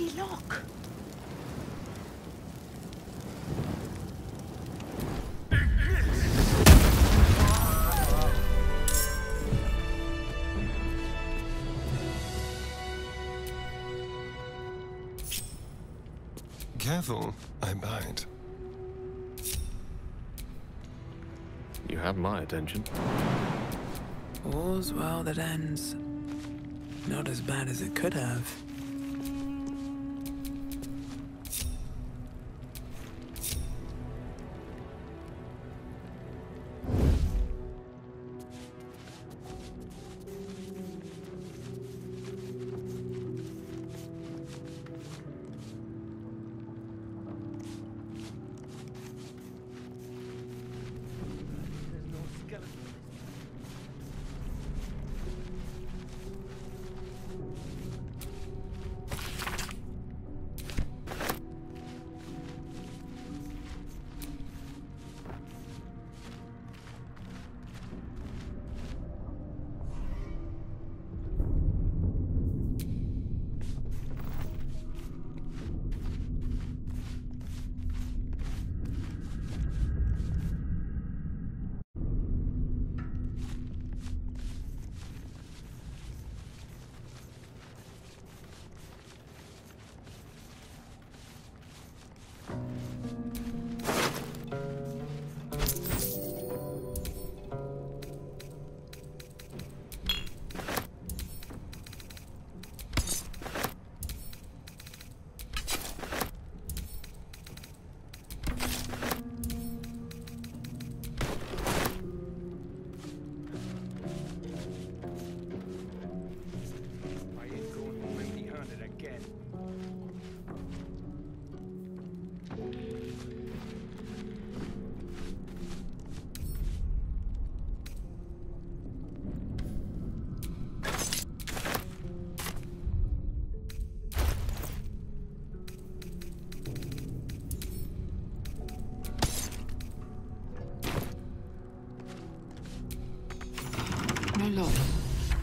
bloody lock? Careful, I bite. You have my attention. All's well that ends. Not as bad as it could have.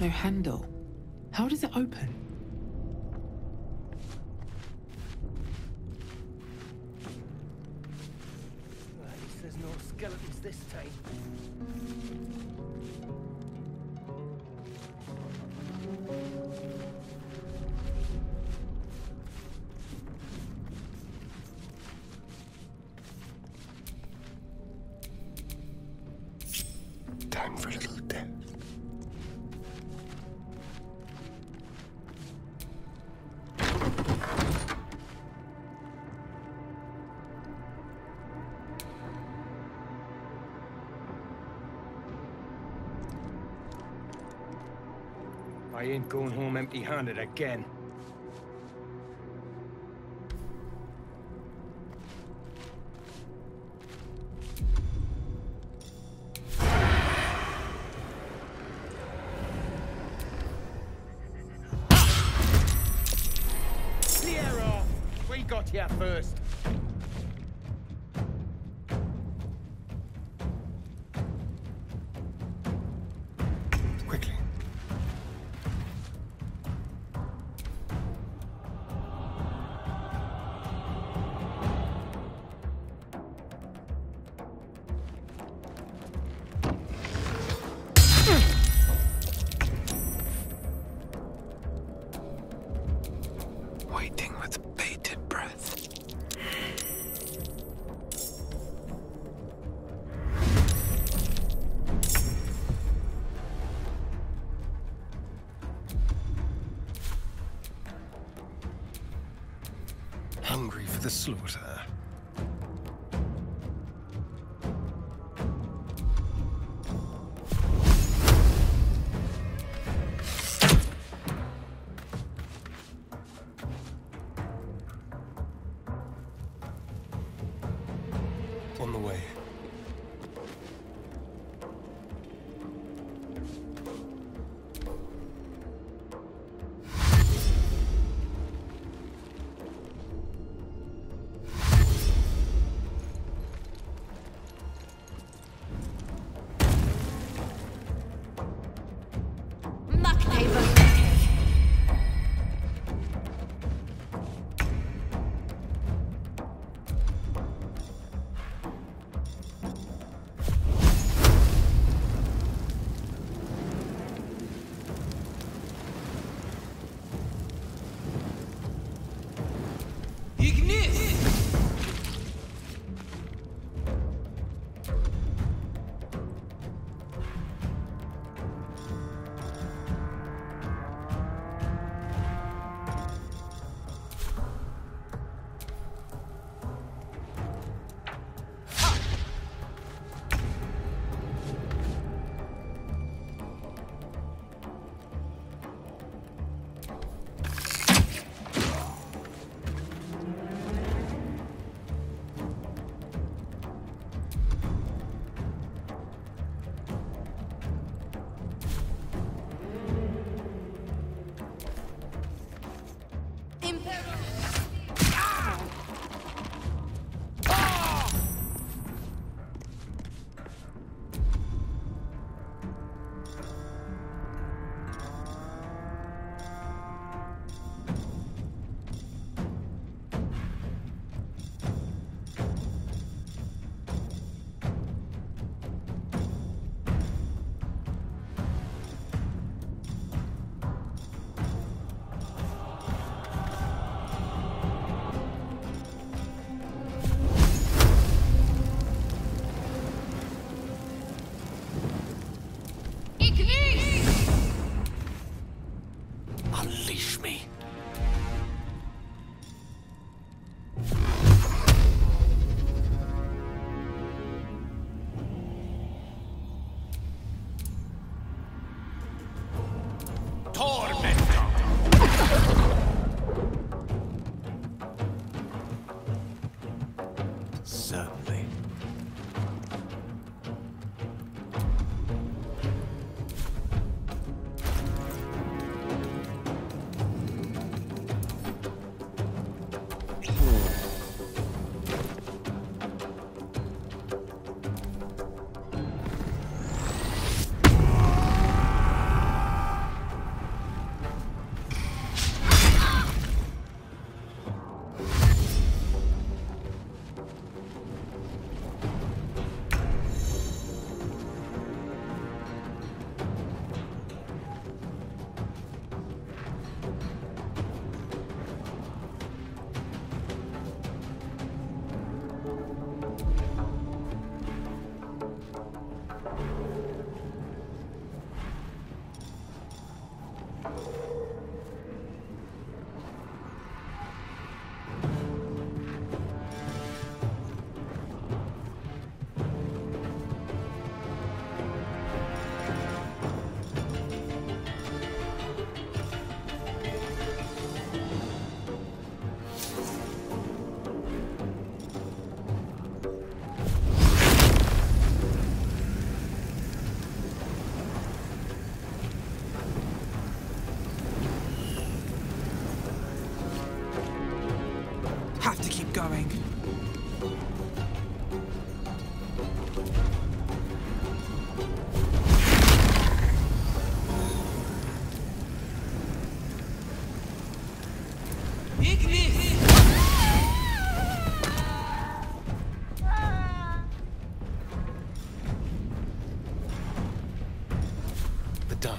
No handle. How does it open? I ain't going home empty-handed again.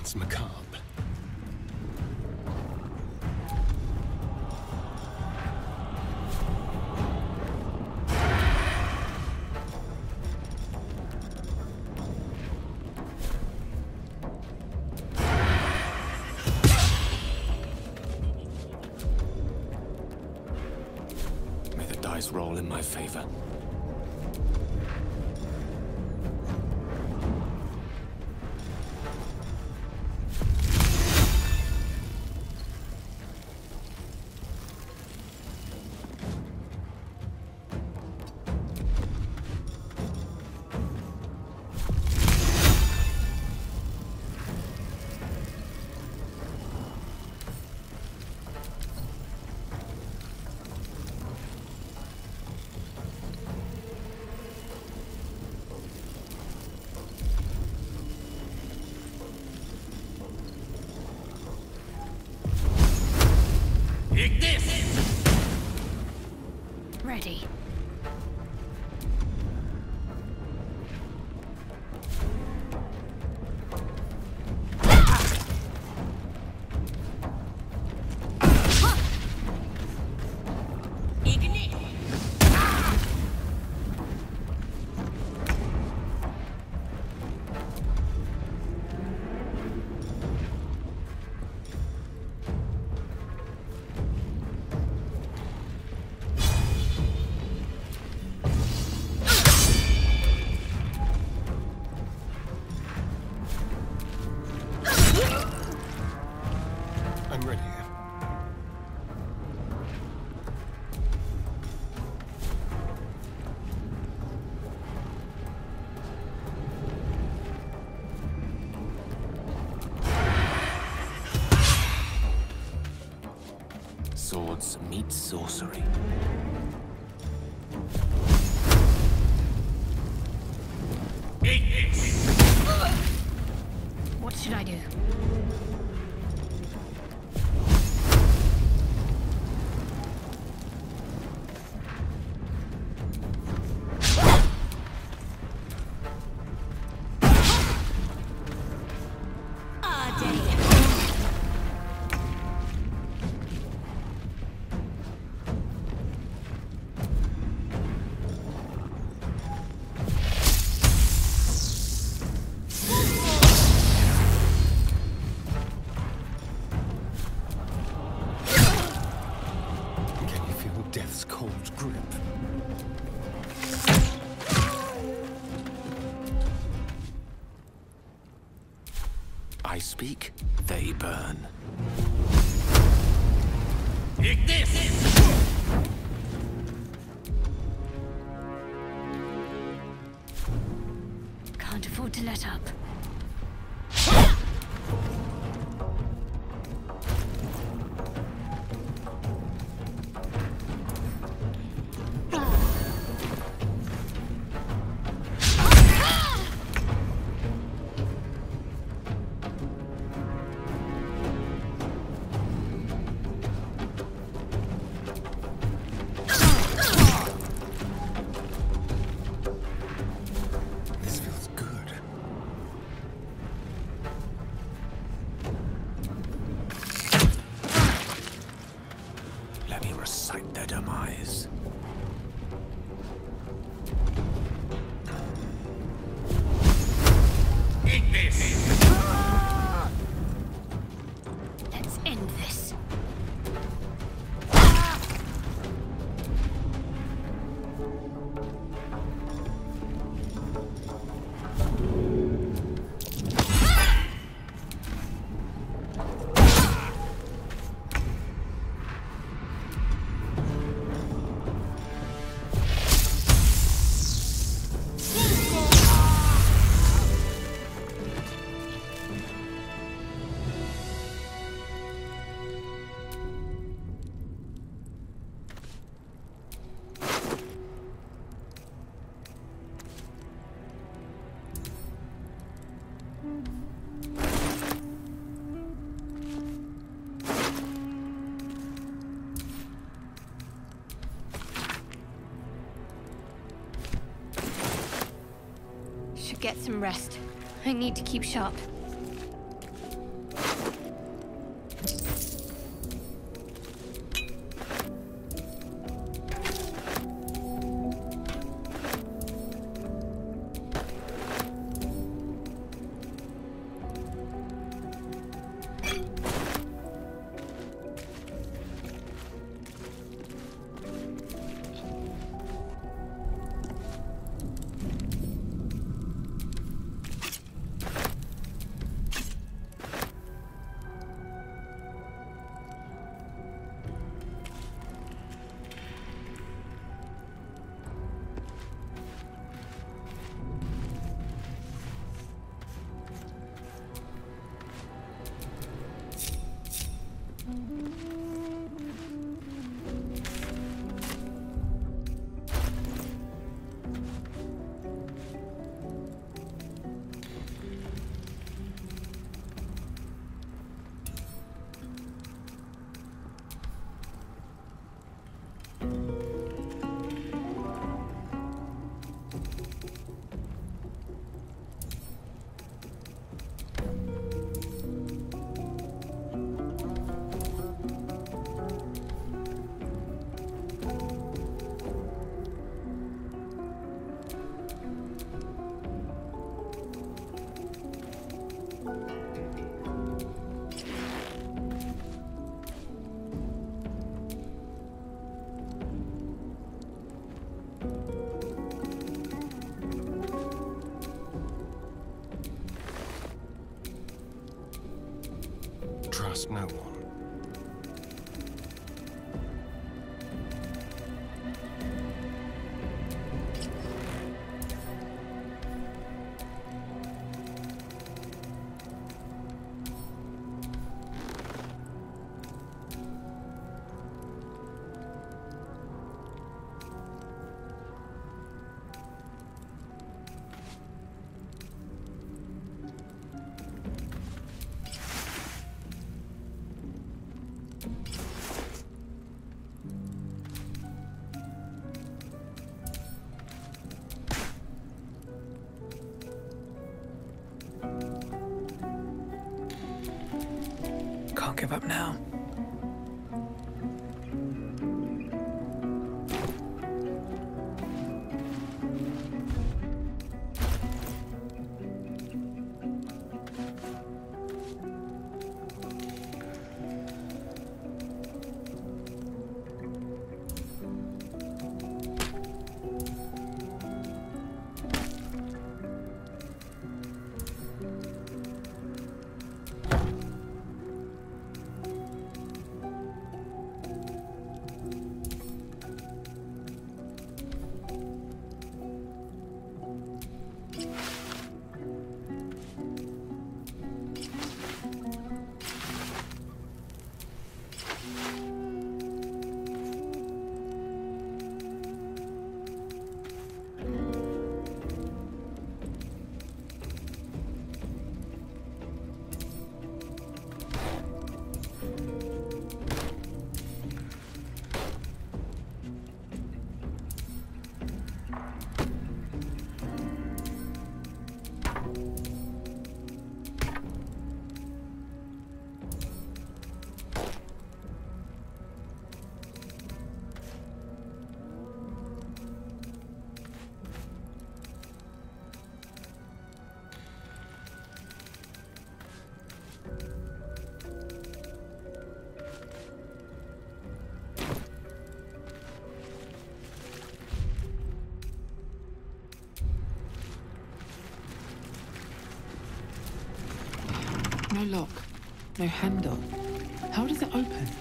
Dance macabre. Ready. Death's cold grip? I speak, they burn. Can't afford to let up. Get some rest. I need to keep sharp. No one. Give up now. Lock. No handle. How does it open?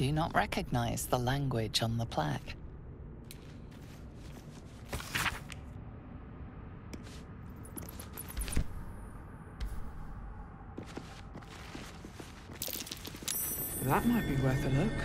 Do not recognize the language on the plaque. That might be worth a look.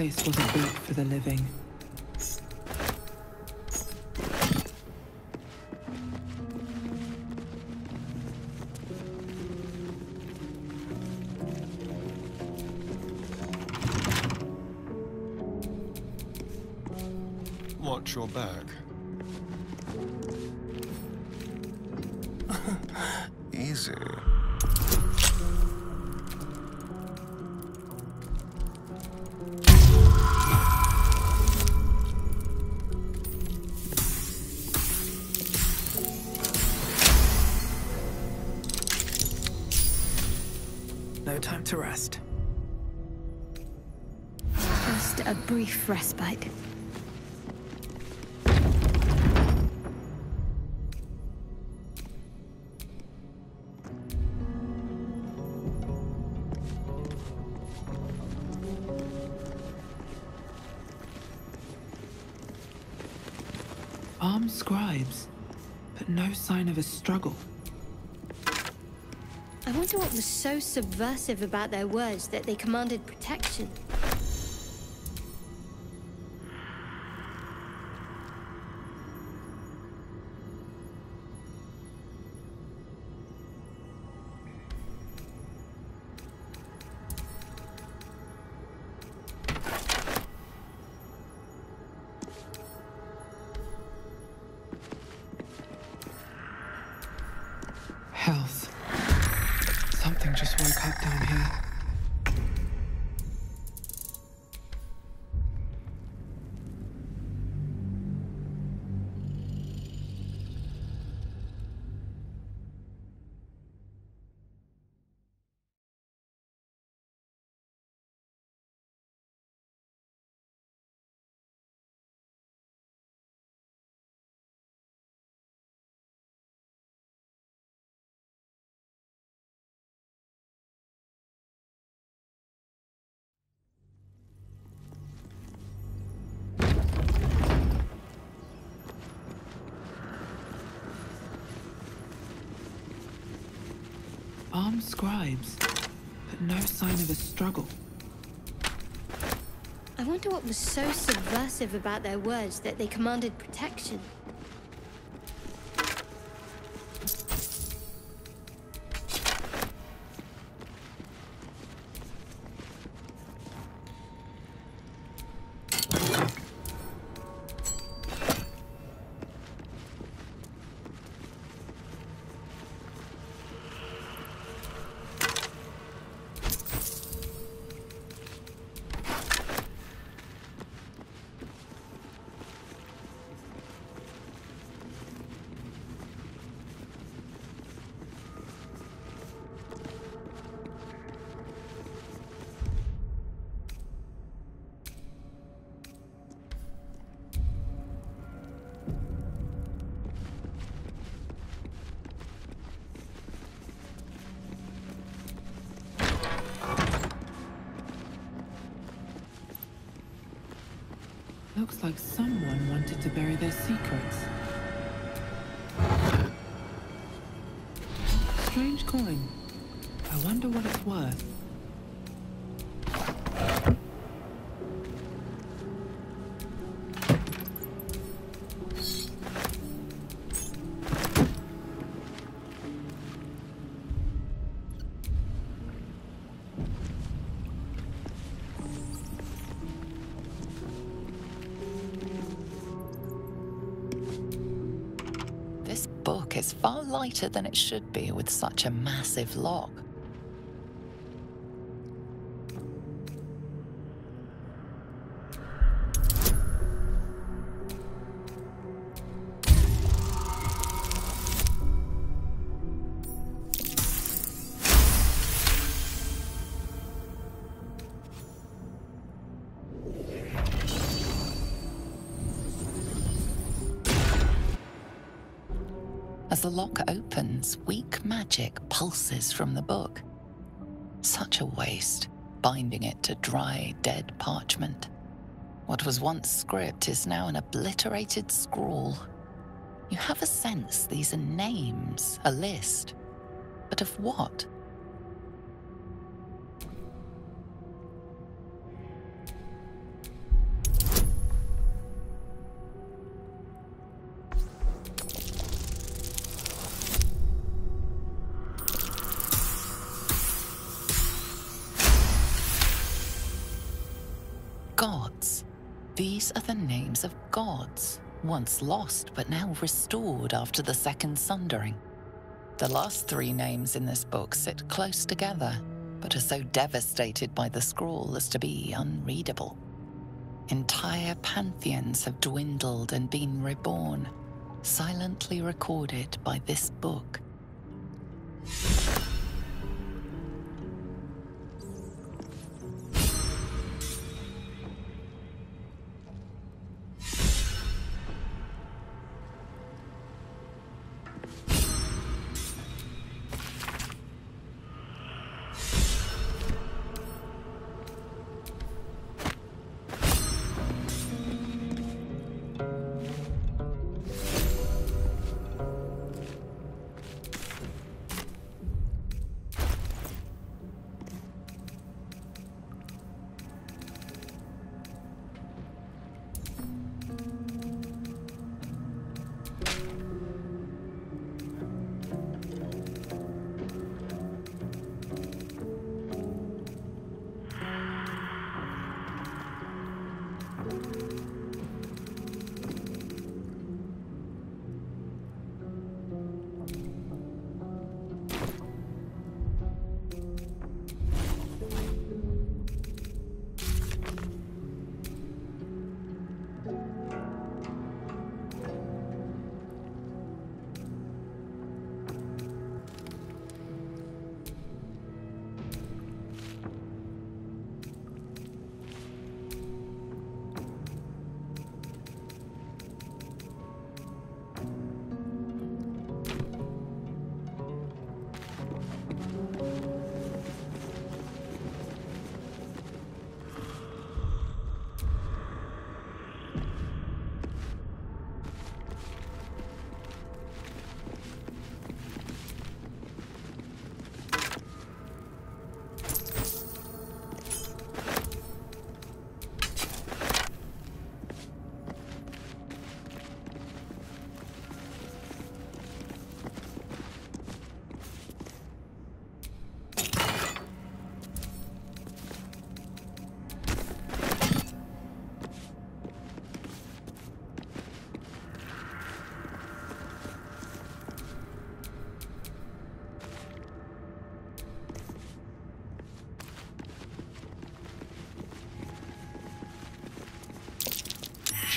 Place wasn't built for the living. Respite. Armed scribes, but no sign of a struggle. I wonder what was so subversive about their words that they commanded protection. Armed scribes, but no sign of a struggle. I wonder what was so subversive about their words that they commanded protection. Looks like someone wanted to bury their secrets. Strange coin. I wonder what it's worth. Far lighter than it should be with such a massive lock. As the lock opens, weak magic pulses from the book. Such a waste, binding it to dry, dead parchment. What was once script is now an obliterated scrawl. You have a sense these are names, a list. But of what? These are the names of gods, once lost but now restored after the Second Sundering. The last three names in this book sit close together, but are so devastated by the scroll as to be unreadable. Entire pantheons have dwindled and been reborn, silently recorded by this book.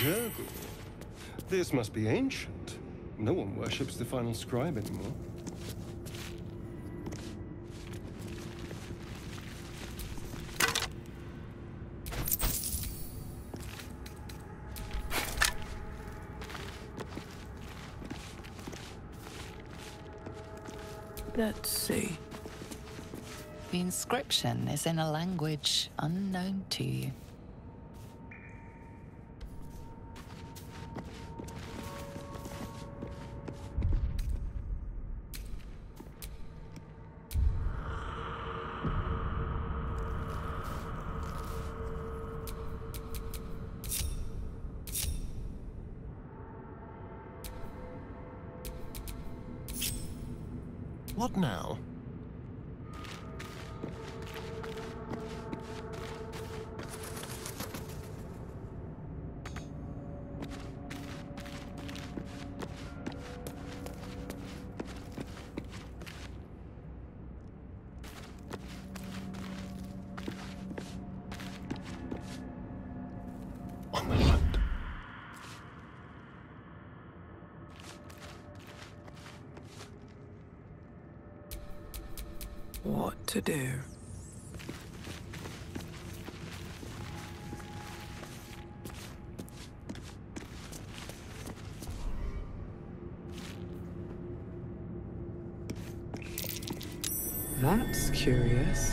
Jergal. This must be ancient. No one worships the final scribe anymore. Let's see. The inscription is in a language unknown to you. That's curious.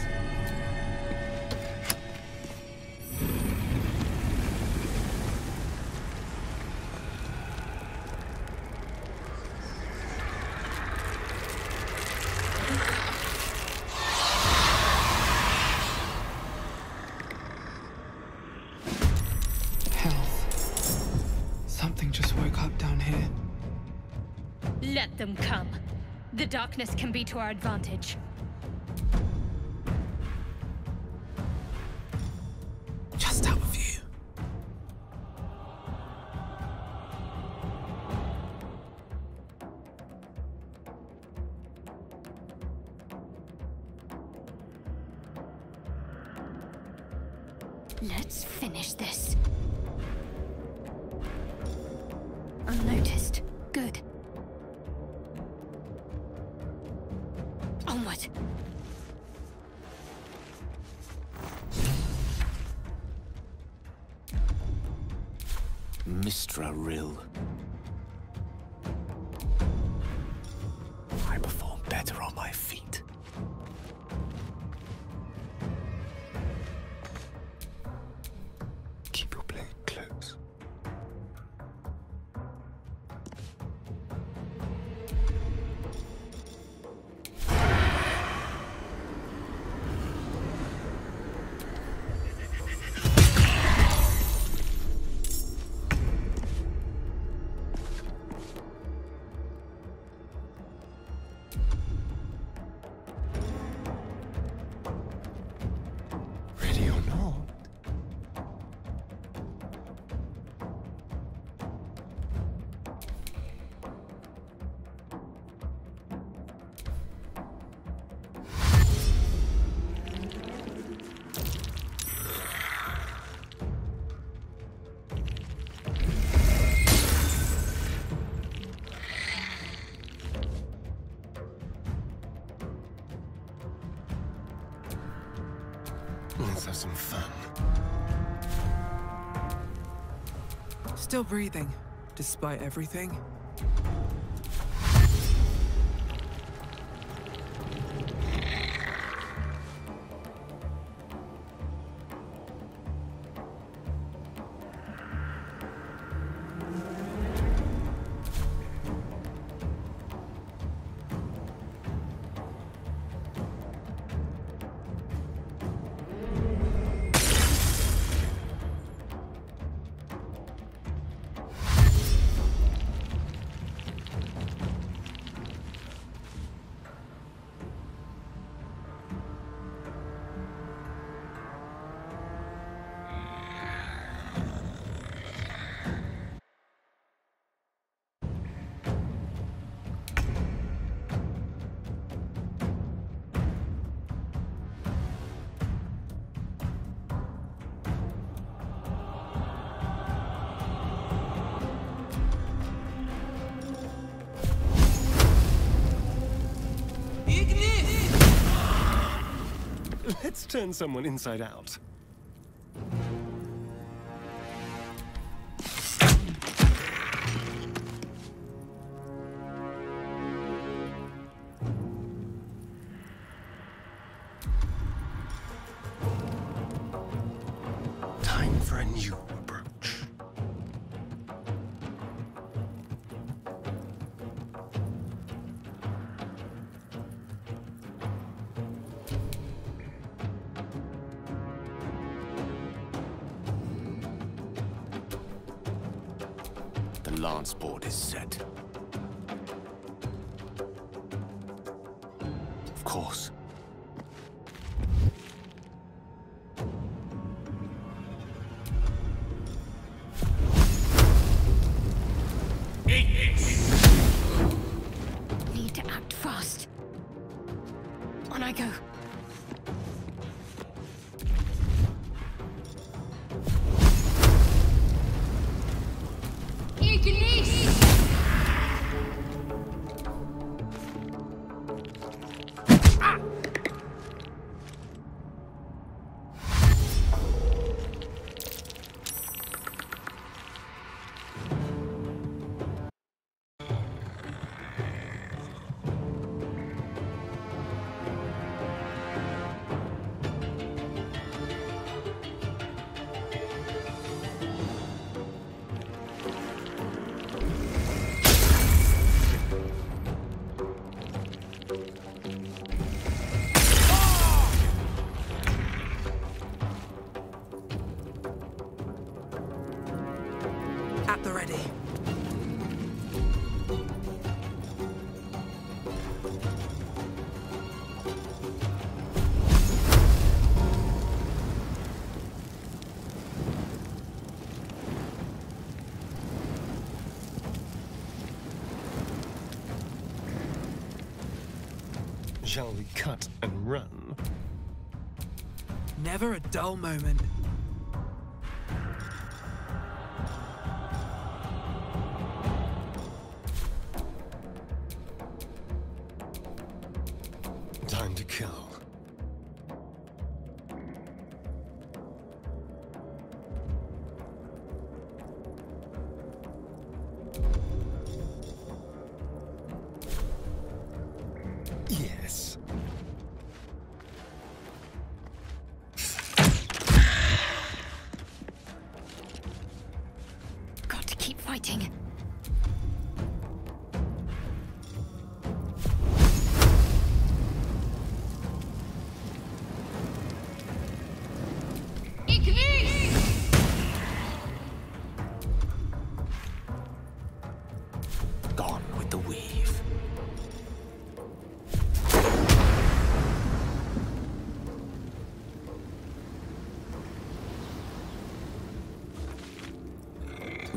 Health. Something just woke up down here. Let them come. The darkness can be to our advantage. Some fun. Still breathing, despite everything. Turn someone inside out. Shall we cut and run? Never a dull moment.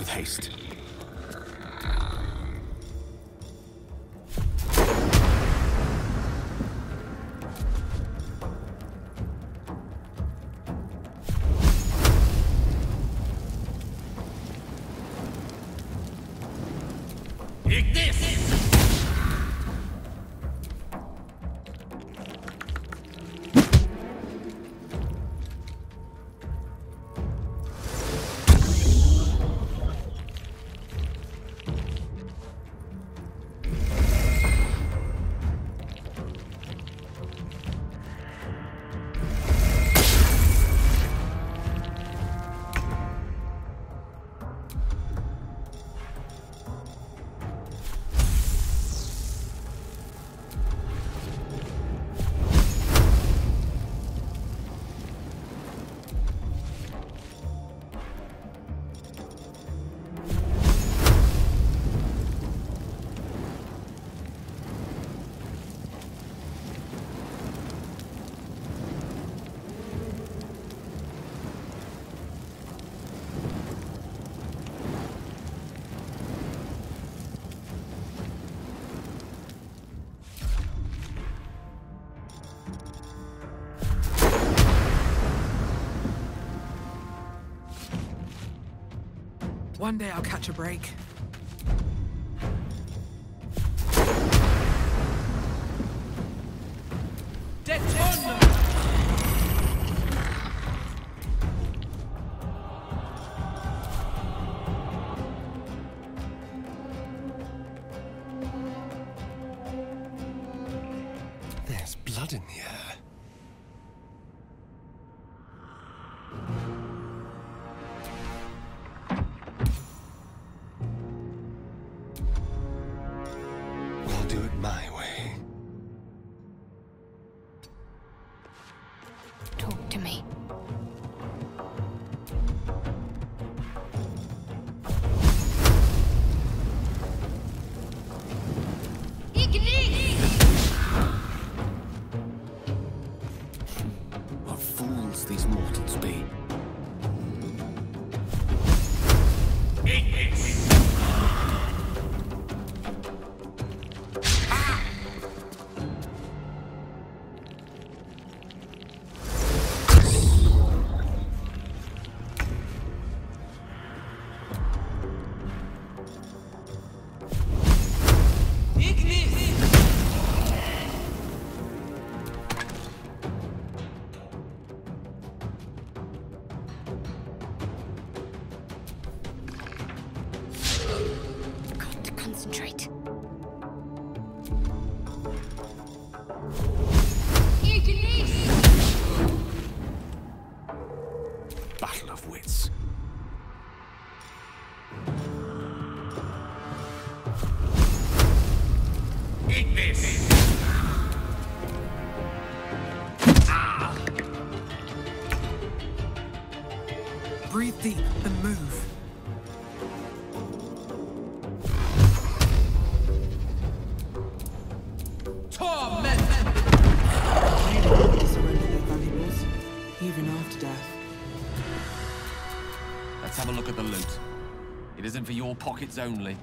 With haste. One day I'll catch a break. Deep and move. To surrender their valuables, even after death. Let's have a look at the loot. It isn't for your pockets only.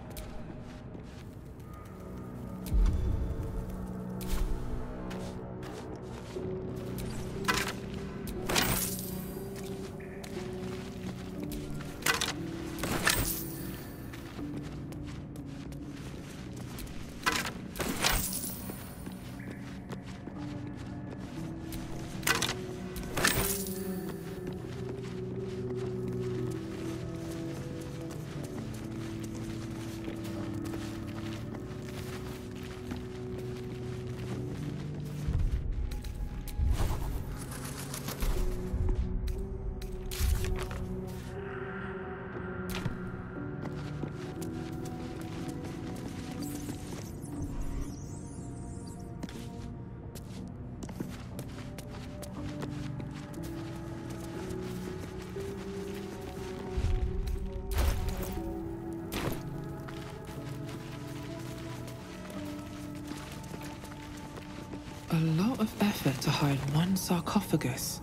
A lot of effort to hide one sarcophagus.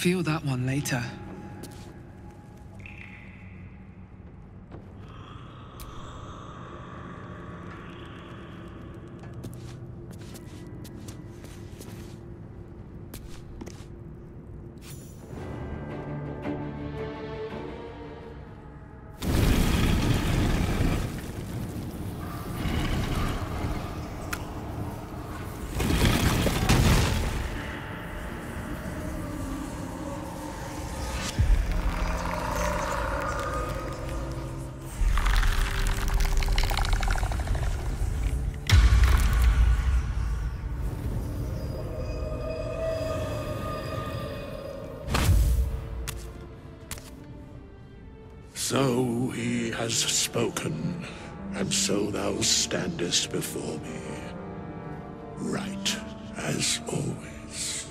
Feel that one later. He has spoken, and so thou standest before me. Right, as always.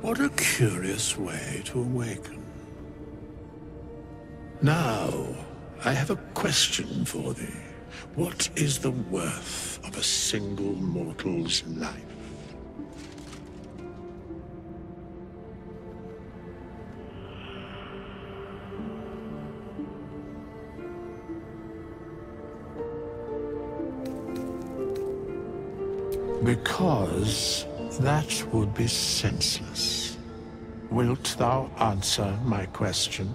What a curious way to awaken. Now, I have a question for thee. What is the worth of a single mortal's life? because that would be senseless. Wilt thou answer my question?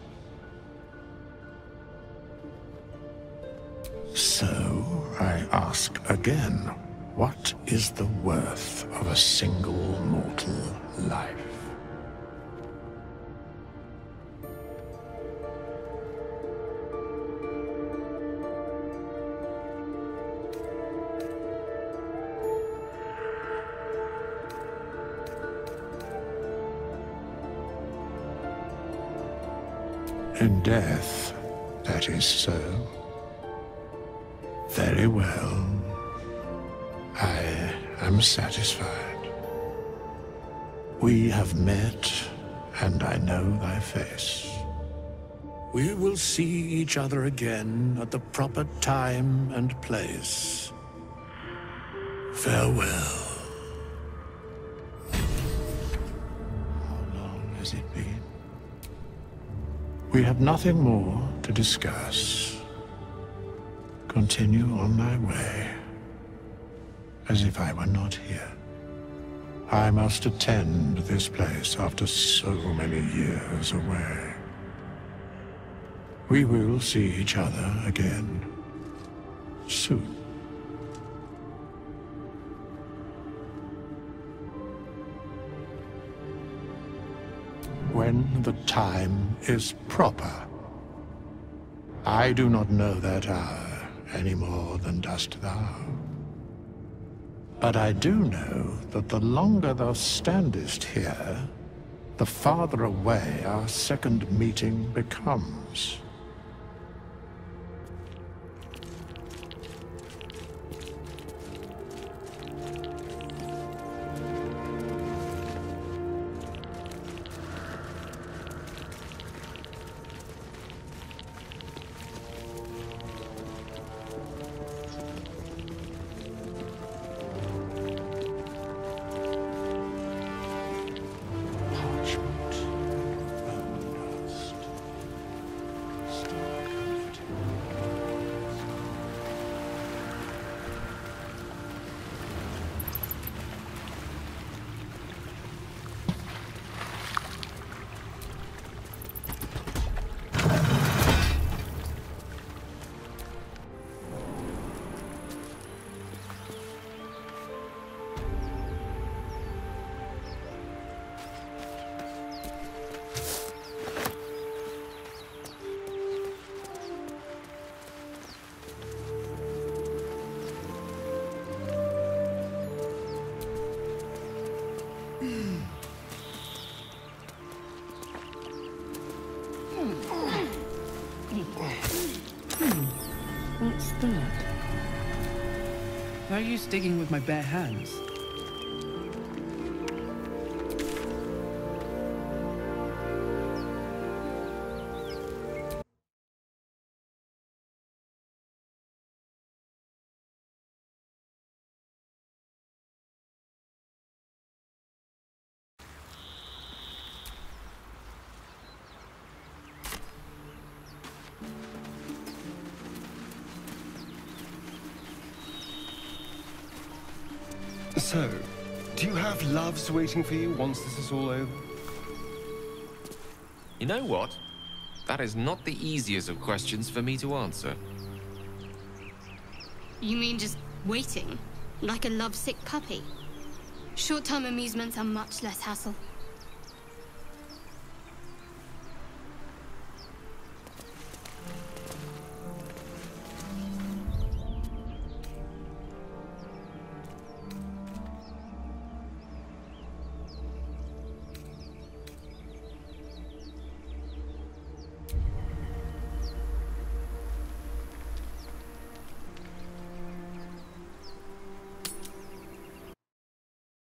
So I ask again, what is the worth of a single mortal life? Death, that is so. Very well. I am satisfied. We have met, and I know thy face. We will see each other again at the proper time and place. Farewell. We have nothing more to discuss. Continue on my way, as if I were not here. I must attend this place after so many years away. We will see each other again soon. When the time is proper. I do not know that hour any more than dost thou. But I do know that the longer thou standest here, the farther away our second meeting becomes. You digging with my bare hands? Do loves waiting for you once this is all over? You know what? That is not the easiest of questions for me to answer. You mean just waiting? Like a lovesick puppy? Short-term amusements are much less hassle.